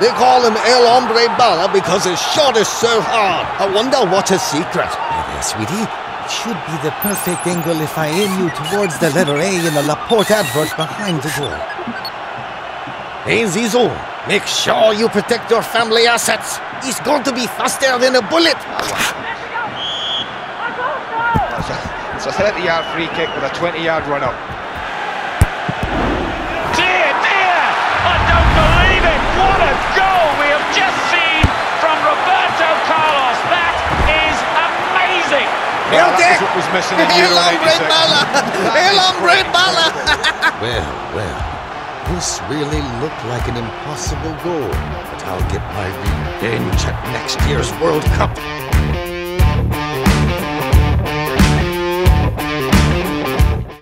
They call him El Hombre Bala because his shot is so hard. I wonder what's his secret. Hey there, sweetie. It should be the perfect angle if I aim you towards the letter A in the Laporte advert behind the door. Hey, Zizou, make sure you protect your family assets. He's going to be faster than a bullet. It's a 30 yard free kick with a 20 yard Well, that was what was missing in El Euro Hombre Bala! El Hombre Bala! Well, well. This really looked like an impossible goal, but I'll get my revenge at next year's World Cup.